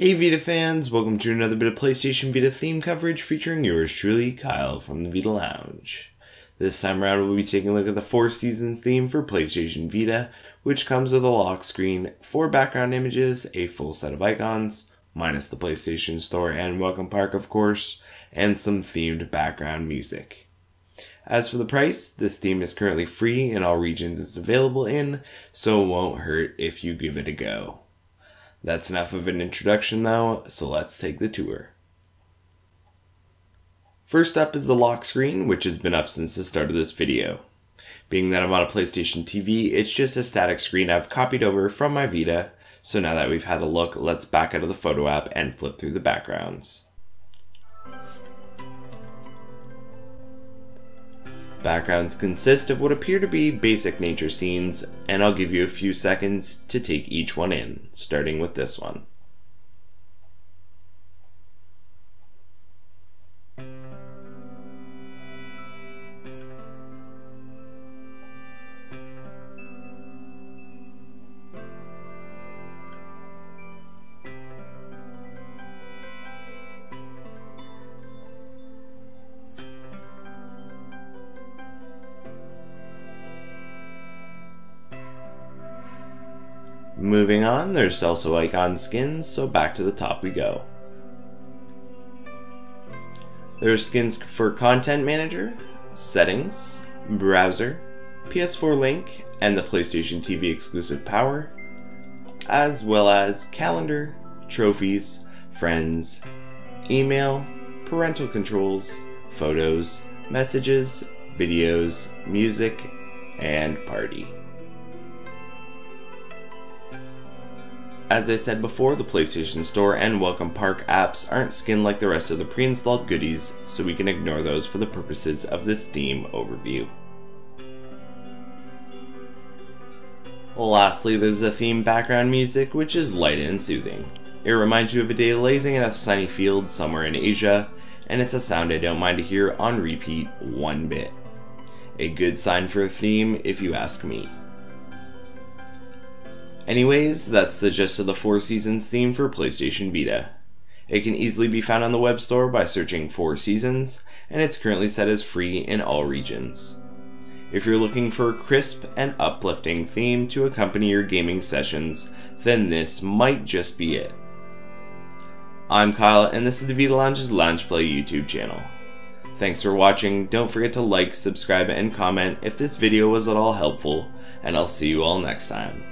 Hey Vita fans, welcome to another bit of PlayStation Vita theme coverage featuring yours truly, Kyle from the Vita Lounge. This time around we'll be taking a look at the Four Seasons theme for PlayStation Vita, which comes with a lock screen, four background images, a full set of icons, minus the PlayStation Store and Welcome Park of course, and some themed background music. As for the price, this theme is currently free in all regions it's available in, so it won't hurt if you give it a go. That's enough of an introduction though, so let's take the tour. First up is the lock screen, which has been up since the start of this video. Being that I'm on a PlayStation TV, it's just a static screen I've copied over from my Vita, so now that we've had a look, let's back out of the photo app and flip through the backgrounds. Backgrounds consist of what appear to be basic nature scenes, and I'll give you a few seconds to take each one in, starting with this one. Moving on, there's also icon skins, so back to the top we go. There are skins for Content Manager, Settings, Browser, PS4 Link, and the PlayStation TV exclusive Power, as well as Calendar, Trophies, Friends, Email, Parental Controls, Photos, Messages, Videos, Music, and Party. As I said before, the PlayStation Store and Welcome Park apps aren't skinned like the rest of the pre-installed goodies, so we can ignore those for the purposes of this theme overview. Lastly, there's the theme background music, which is light and soothing. It reminds you of a day lazing in a sunny field somewhere in Asia, and it's a sound I don't mind to hear on repeat one bit. A good sign for a theme, if you ask me. Anyways, that's the gist of the Four Seasons theme for PlayStation Vita. It can easily be found on the web store by searching Four Seasons, and it's currently set as free in all regions. If you're looking for a crisp and uplifting theme to accompany your gaming sessions, then this might just be it. I'm Kyle, and this is the Vita Lounge's Lounge Play YouTube channel. Thanks for watching, don't forget to like, subscribe, and comment if this video was at all helpful, and I'll see you all next time.